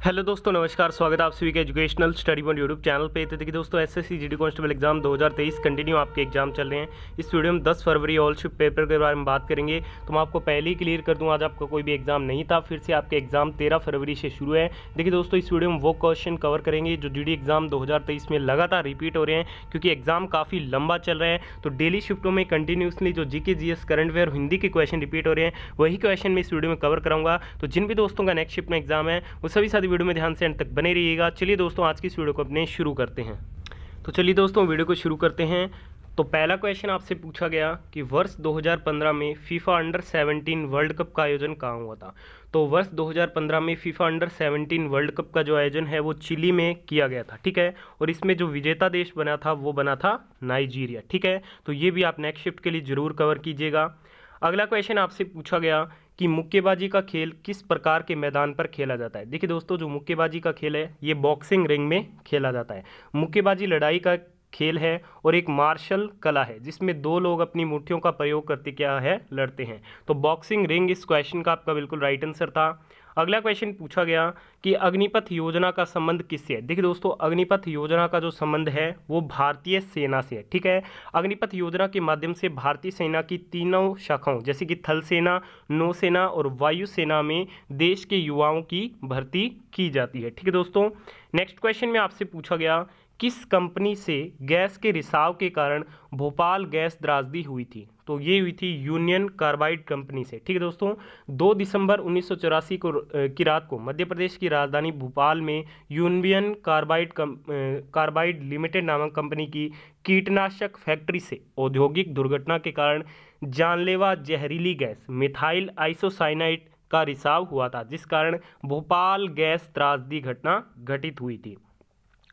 Hello दोस्तों, नमस्कार, स्वागत है आप सभी के educational study point YouTube channel पे। तो देखिए दोस्तों S S SSC GD constable exam 2023 continue आपके एग्ज़ाम चल रहे हैं। इस वीडियो में 10 फरवरी ऑल शिप पेपर के बारे में बात करेंगे। तो मैं आपको पहले ही क्लियर कर दूँ, आज आपका कोई भी एग्ज़ाम नहीं था, फिर से आपके एग्ज़ाम तेरह फरवरी से शुरू है। देखिए दोस्तों, इस वीडियो में वो क्वेश्चन कवर करेंगे जो GD एग्ज़ाम दो हज़ार तेईस में लगातार रिपीट हो रहे हैं, क्योंकि एग्ज़ाम काफ़ी लंबा चल रहा है। तो डेली शिफ्टों में कंटिन्यूसली जो G K, G S, current affair, Hindi के क्वेश्चन रिपीट हो रहे हैं, वही क्वेश्चन मैं इस वीडियो में कवर कराऊँगा। तो जिन भी दोस्तों का नेक्स्ट शिफ्ट में एग्ज़ाम है, वो सभी वीडियो में ध्यान से एंड तक बने रहिएगा। चलिए दोस्तों, आज की इस वीडियो को अपने शुरू करते हैं। तो चलिए दोस्तों, वीडियो को शुरू करते हैं। तो पहला क्वेश्चन आपसे पूछा गया कि वर्ष 2015 में फीफा अंडर 17 वर्ल्ड कप का आयोजन कहाँ हुआ था? तो वर्ष 2015 में फीफा अंडर 17 वर्ल्ड कप का जो आयोजन है, वो चिली में किया गया था, ठीक है? और इसमें जो विजेता देश बना था, वो बना था नाइजीरिया, ठीक है? तो ये भी आप नेक्स्ट शिफ्ट के लिए ज़रूर कवर कीजिएगा। अगला क्वेश्चन आपसे पूछा गया कि मुक्केबाजी का खेल किस प्रकार के मैदान पर खेला जाता है। देखिए दोस्तों, जो मुक्केबाजी का खेल है, ये बॉक्सिंग रिंग में खेला जाता है। मुक्केबाजी लड़ाई का खेल है और एक मार्शल कला है, जिसमें दो लोग अपनी मुठ्ठियों का प्रयोग करते क्या है, लड़ते हैं। तो बॉक्सिंग रिंग इस क्वेश्चन का आपका बिल्कुल राइट आंसर था। अगला क्वेश्चन पूछा गया कि अग्निपथ योजना का संबंध किससे है? देखिए दोस्तों, अग्निपथ योजना का जो संबंध है, वो भारतीय सेना से है, ठीक है? अग्निपथ योजना के माध्यम से भारतीय सेना की तीनों शाखाओं, जैसे कि थल सेना नौसेना और वायु सेना में देश के युवाओं की भर्ती की जाती है, ठीक है दोस्तों? नेक्स्ट क्वेश्चन में आपसे पूछा गया, किस कंपनी से गैस के रिसाव के कारण भोपाल गैस त्रासदी हुई थी? तो ये हुई थी यूनियन कार्बाइड कंपनी से। ठीक है दोस्तों, दो दिसंबर उन्नीस को की रात को मध्य प्रदेश की राजधानी भोपाल में यूनियन कार्बाइड कार्बाइड लिमिटेड नामक कंपनी की कीटनाशक फैक्ट्री से औद्योगिक दुर्घटना के कारण जानलेवा जहरीली गैस, मिथाइल आइसोसाइनाइट का रिसाव हुआ था, जिस कारण भोपाल गैस त्रासदी घटना घटित हुई थी।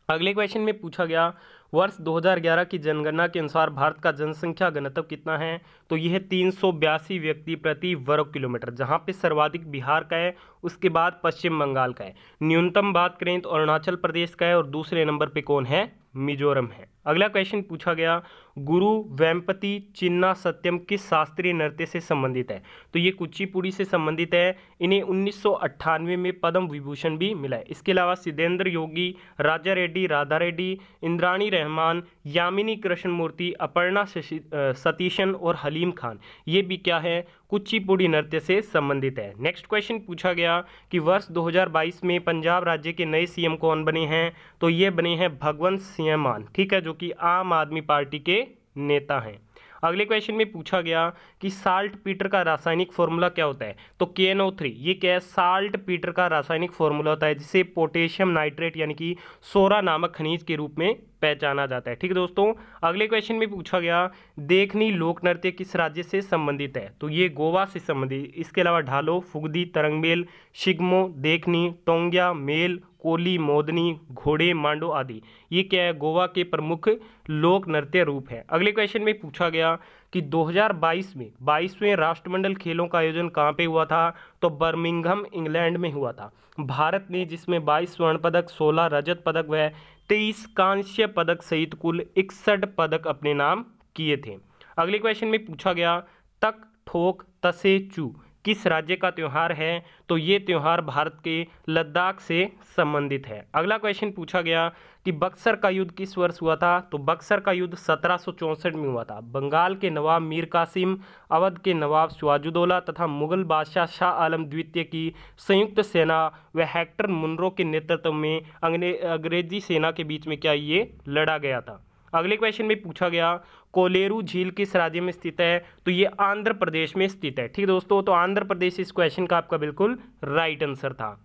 अगले क्वेश्चन में पूछा गया वर्ष 2011 की जनगणना के अनुसार भारत का जनसंख्या घनत्व कितना है? तो यह तीन सौ बयासी व्यक्ति प्रति वर्ग किलोमीटर, जहाँ पे सर्वाधिक बिहार का है, उसके बाद पश्चिम बंगाल का है। न्यूनतम बात करें तो अरुणाचल प्रदेश का है और दूसरे नंबर पे कौन है? मिजोरम है। अगला क्वेश्चन पूछा गया, गुरु वैम्पति चिन्ना सत्यम किस शास्त्रीय नृत्य से संबंधित है? तो ये कुचिपुड़ी से संबंधित है, इन्हें उन्नीस सौ अट्ठानवे में पद्म विभूषण भी मिला है। इसके अलावा सिद्धेंद्र योगी, राजा रेड्डी, राधा रेड्डी, इंद्राणी रहमान, यामिनी कृष्ण मूर्ति अपर्णा सतीशन और हलीम खान। ये भी क्या है? कुचिपुड़ी नृत्य से संबंधित है। नेक्स्ट क्वेश्चन पूछा गया कि वर्ष 2022 में पंजाब राज्य के नए सीएम कौन बने हैं? तो ये बने हैं भगवंत सिंह मान। ठीक है, जो कि आम आदमी पार्टी के नेता हैं। अगले क्वेश्चन में पूछा गया कि साल्ट पीटर का रासायनिक फॉर्मूला क्या होता है? तो के एन ओ थ्री ये क्या है? साल्ट पीटर का रासायनिक फॉर्मूला होता है, जिसे पोटेशियम नाइट्रेट यानी कि सोरा नामक खनिज के रूप में पहचाना जाता है। ठीक है दोस्तों, अगले क्वेश्चन में पूछा गया, देखनी लोक नृत्य किस राज्य से संबंधित है? तो ये गोवा से संबंधित, इसके अलावा ढालो, फुगदी, तरंगमेल, शिगमो, देखनी टोंगिया मेल, कोली, मोदनी, घोड़े, मांडो आदि। ये क्या है? गोवा के प्रमुख लोक नृत्य रूप है। अगले क्वेश्चन में पूछा गया कि 2022 में, बाईसवें राष्ट्रमंडल खेलों का आयोजन कहाँ पे हुआ था? तो बर्मिंघम, इंग्लैंड में हुआ था। भारत ने जिसमें 22 स्वर्ण पदक 16 रजत पदक व तेईस कांस्य पदक सहित कुल इकसठ पदक अपने नाम किए थे। अगले क्वेश्चन में पूछा गया, तक ठोक तसे, चू। किस राज्य का त्यौहार है तो ये त्यौहार भारत के लद्दाख से संबंधित है। अगला क्वेश्चन पूछा गया कि बक्सर का युद्ध किस वर्ष हुआ था? तो बक्सर का युद्ध सत्रह सौ चौंसठ में हुआ था। बंगाल के नवाब मीर कासिम, अवध के नवाब स्वाजुदौला तथा मुगल बादशाह शाह आलम द्वितीय की संयुक्त सेना व हेक्टर मुनरो के नेतृत्व में अंग्रेज़ी सेना के बीच में क्या ये लड़ा गया था? अगले क्वेश्चन में पूछा गया, कोलेरू झील किस राज्य में स्थित है? तो ये आंध्र प्रदेश में स्थित है। ठीक है दोस्तों तो आंध्र प्रदेश इस क्वेश्चन का आपका बिल्कुल राइट आंसर था।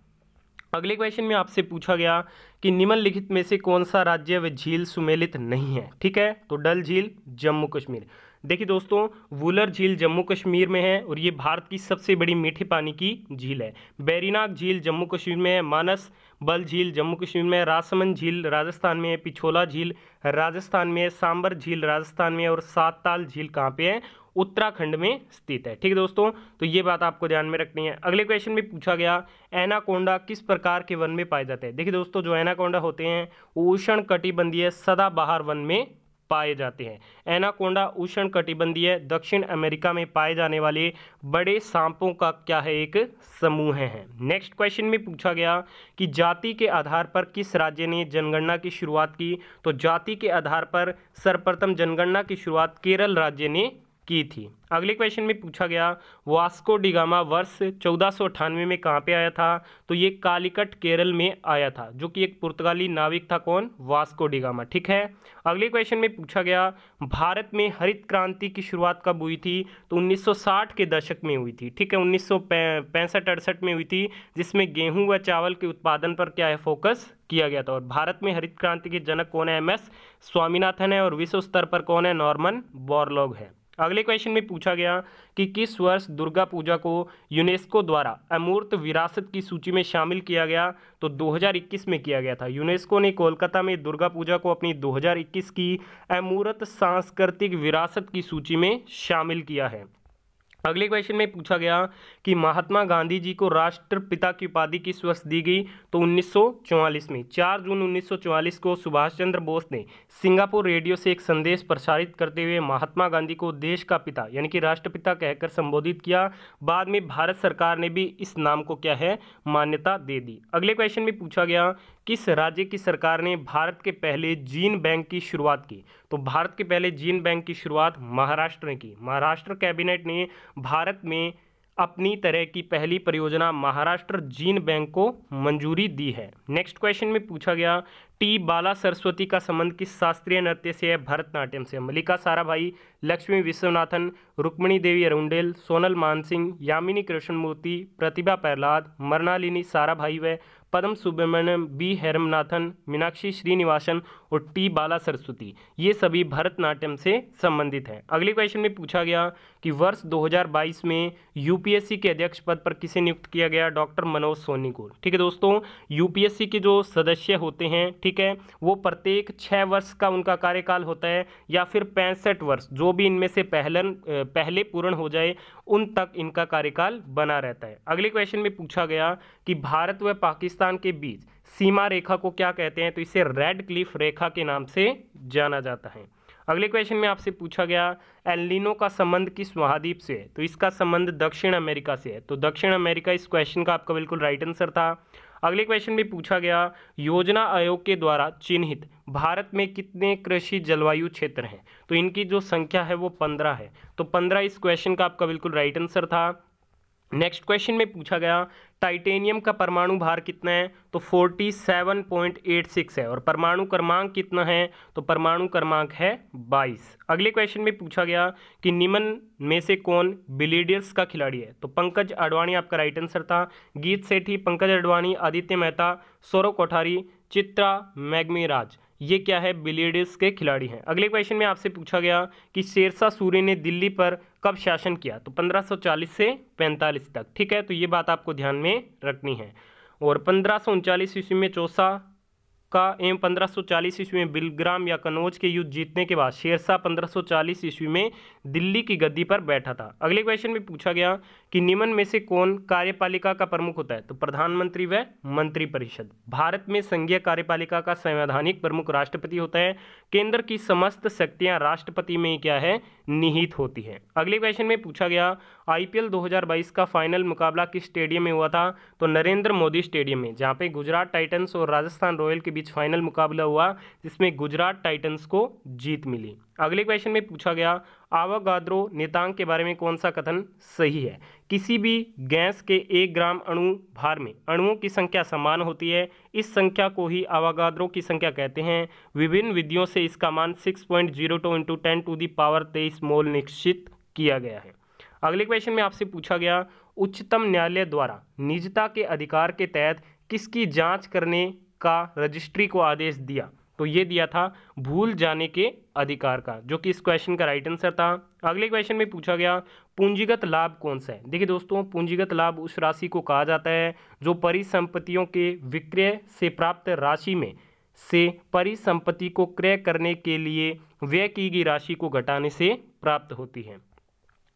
अगले क्वेश्चन में आपसे पूछा गया कि निम्नलिखित में से कौन सा राज्य व झील सुमेलित नहीं है? ठीक है तो डल झील, जम्मू कश्मीर। देखिए दोस्तों, वुलर झील जम्मू कश्मीर में है और ये भारत की सबसे बड़ी मीठे पानी की झील है। बैरीनाग झील जम्मू कश्मीर में है, मानस बल झील जम्मू कश्मीर में रासमंद झील राजस्थान में है, पिछोला झील राजस्थान में है, सांबर झील राजस्थान में है और सात ताल झील कहाँ पे है? उत्तराखंड में स्थित है। ठीक है दोस्तों तो ये बात आपको ध्यान में रखनी है। अगले क्वेश्चन में पूछा गया, एनाकोंडा किस प्रकार के वन में पाए जाते हैं? देखिए दोस्तों, जो एनाकोंडा होते हैं उष्ण कटिबंधीय सदाबहार वन में पाए जाते हैं। एनाकोंडा उष्ण कटिबंधीय दक्षिण अमेरिका में पाए जाने वाले बड़े सांपों का क्या है एक समूह है नेक्स्ट क्वेश्चन में पूछा गया कि जाति के आधार पर किस राज्य ने जनगणना की शुरुआत की? तो जाति के आधार पर सर्वप्रथम जनगणना की शुरुआत केरल राज्य ने की थी। अगले क्वेश्चन में पूछा गया, वास्को डिगामा वर्ष चौदह में कहाँ पे आया था? तो ये कालिकट, केरल में आया था, जो कि एक पुर्तगाली नाविक था कौन? वास्को डिगामा ठीक है? अगले क्वेश्चन में पूछा गया, भारत में हरित क्रांति की शुरुआत कब हुई थी? तो 1960 के दशक में हुई थी। ठीक है? उन्नीस सौ अड़सठ में हुई थी, जिसमें गेहूँ व चावल के उत्पादन पर क्या है फोकस किया गया था? और भारत में हरित क्रांति के जनक कौन है एम एस? स्वामीनाथन है, और विश्व स्तर पर कौन है? नॉर्मन बॉर्लॉग है। अगले क्वेश्चन में पूछा गया कि किस वर्ष दुर्गा पूजा को यूनेस्को द्वारा अमूर्त विरासत की सूची में शामिल किया गया? तो 2021 में किया गया था। यूनेस्को ने कोलकाता में दुर्गा पूजा को अपनी 2021 की अमूर्त सांस्कृतिक विरासत की सूची में शामिल किया है। अगले क्वेश्चन में पूछा गया कि महात्मा गांधी जी को राष्ट्रपिता की उपाधि किस वर्ष दी गई? तो 1944 में 4 जून 1944 को सुभाष चंद्र बोस ने सिंगापुर रेडियो से एक संदेश प्रसारित करते हुए महात्मा गांधी को देश का पिता, यानी कि राष्ट्रपिता कहकर संबोधित किया। बाद में भारत सरकार ने भी इस नाम को क्या है? मान्यता दे दी। अगले क्वेश्चन में पूछा गया किस राज्य की सरकार ने भारत के पहले जीन बैंक की शुरुआत की? तो भारत के पहले जीन बैंक की शुरुआत महाराष्ट्र ने की। महाराष्ट्र कैबिनेट ने भारत में अपनी तरह की पहली परियोजना महाराष्ट्र जीन बैंक को मंजूरी दी है। नेक्स्ट क्वेश्चन में पूछा गया, टी बाला सरस्वती का संबंध किस शास्त्रीय नृत्य से है? भरतनाट्यम से। मल्लिका साराभाई, लक्ष्मी विश्वनाथन, रुक्मणी देवी अरुंडेल, सोनल मानसिंह, यामिनी कृष्णमूर्ति, प्रतिभा प्रहलाद मरनालिनी साराभाई व पद्म सुब्रमण्यम बी. हेरमनाथन, मीनाक्षी श्रीनिवासन और टी. बाला सरस्वती। ये सभी भरतनाट्यम से संबंधित हैं। अगले क्वेश्चन में पूछा गया कि वर्ष 2022 में यूपीएससी के अध्यक्ष पद पर किसे नियुक्त किया गया? डॉक्टर मनोज सोनी को ठीक है दोस्तों यूपीएससी के जो सदस्य होते हैं, ठीक है, वो प्रत्येक छः वर्ष का उनका कार्यकाल होता है या फिर पैंसठ वर्ष, जो भी इनमें से पहलन पहले पूर्ण हो जाए, उन तक इनका कार्यकाल बना रहता है। अगले क्वेश्चन में पूछा गया कि भारत व पाकिस्तान के बीच सीमा रेखा को क्या कहते हैं? तो इसे रेड क्लिफ रेखा के नाम से जाना जाता है। अगले क्वेश्चन में आपसे पूछा गया एलिनो का संबंध किस महाद्वीप से है? तो इसका संबंध दक्षिण अमेरिका से है। तो दक्षिण अमेरिका इस क्वेश्चन का आपका बिल्कुल राइट आंसर था। अगले क्वेश्चन में पूछा गया, योजना आयोग के द्वारा चिन्हित भारत में कितने कृषि जलवायु क्षेत्र हैं? तो इनकी जो संख्या है वो पंद्रह है। तो पंद्रह इस क्वेश्चन का आपका बिल्कुल राइट आंसर था। नेक्स्ट क्वेश्चन में पूछा गया, टाइटेनियम का परमाणु भार कितना है? तो 47.86 है। और परमाणु क्रमांक कितना है? तो परमाणु क्रमांक है 22 अगले क्वेश्चन में पूछा गया कि निम्न में से कौन बिलीडियर्स का खिलाड़ी है? तो पंकज अडवाणी आपका राइट आंसर था। गीत सेठी, पंकज अडवाणी आदित्य मेहता, सौरव कोठारी, चित्रा मैगमीराज। ये क्या है? बिलियर्ड्स के खिलाड़ी हैं। अगले क्वेश्चन में आपसे पूछा गया कि शेरशाह सूर्य ने दिल्ली पर कब शासन किया? तो 1540 से 45 तक, ठीक है? तो ये बात आपको ध्यान में रखनी है। और पंद्रह ईस्वी में चौसा का एवं 1540 ईस्वी में बिलग्राम या कनौज के युद्ध जीतने के बाद शेरशाह 1540 ईस्वी में दिल्ली की गद्दी पर बैठा था। अगले क्वेश्चन में पूछा गया कि निम्न में से कौन कार्यपालिका का प्रमुख होता है? तो प्रधानमंत्री व मंत्रिपरिषद। भारत में संघीय कार्यपालिका का संवैधानिक प्रमुख राष्ट्रपति होता है। केंद्र की समस्त शक्तियाँ राष्ट्रपति में क्या है? निहित होती है। अगले क्वेश्चन में पूछा गया, आईपीएल 2022 का फाइनल मुकाबला किस स्टेडियम में हुआ था? तो नरेंद्र मोदी स्टेडियम में, जहाँ पे गुजरात टाइटंस और राजस्थान रॉयल के बीच फाइनल मुकाबला हुआ, जिसमें गुजरात टाइटंस को जीत मिली। अगले क्वेश्चन में पूछा गया, आवागाद्रो नेतांक के बारे में कौन सा कथन सही है? किसी भी गैस के एक ग्राम अणु भार में, अणुओं की संख्या समान होती है। इस संख्या को ही आवागाद्रो की संख्या कहते हैं। विभिन्न विधियों से इसका मान six point zero two into ten to the power तेईस मोल निश्चित किया गया है। अगले क्वेश्चन में आपसे पूछा गया, उच्चतम न्यायालय द्वारा निजता के अधिकार के तहत किसकी जाँच करने का रजिस्ट्री को आदेश दिया? तो ये दिया था भूल जाने के अधिकार का, जो कि इस क्वेश्चन का राइट आंसर था। अगले क्वेश्चन में पूछा गया, पूंजीगत लाभ कौन सा है? देखिए दोस्तों, पूंजीगत लाभ उस राशि को कहा जाता है जो परिसंपत्तियों के विक्रय से प्राप्त राशि में से परिसंपत्ति को क्रय करने के लिए व्यय की गई राशि को घटाने से प्राप्त होती है।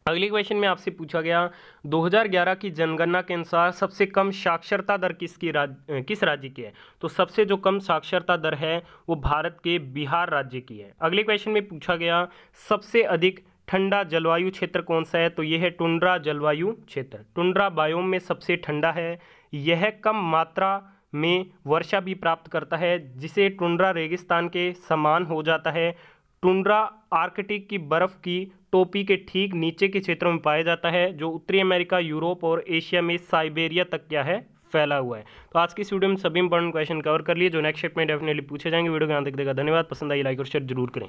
अगले क्वेश्चन में आपसे पूछा गया 2011 की जनगणना के अनुसार सबसे कम साक्षरता दर किसकी राज किस राज्य की है? तो सबसे जो कम साक्षरता दर है, वो भारत के बिहार राज्य की है। अगले क्वेश्चन में पूछा गया, सबसे अधिक ठंडा जलवायु क्षेत्र कौन सा है? तो यह है टुंड्रा जलवायु क्षेत्र। टुंड्रा बायोम में सबसे ठंडा है। यह कम मात्रा में वर्षा भी प्राप्त करता है, जिसे टुंड्रा रेगिस्तान के समान हो जाता है। टुंड्रा आर्कटिक की बर्फ़ की टोपी के ठीक नीचे के क्षेत्रों में पाया जाता है, जो उत्तरी अमेरिका, यूरोप और एशिया में साइबेरिया तक क्या है, फैला हुआ है। तो आज की इस वीडियो में सभी इंपॉर्टेंट क्वेश्चन कवर कर लिए, जो नेक्स्ट शेप में डेफिनेटली पूछे जाएँगे। वीडियो को यहाँ तक देगा धन्यवाद। पसंद आई लाइक और शेयर ज़रूर करें।